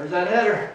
There's that header.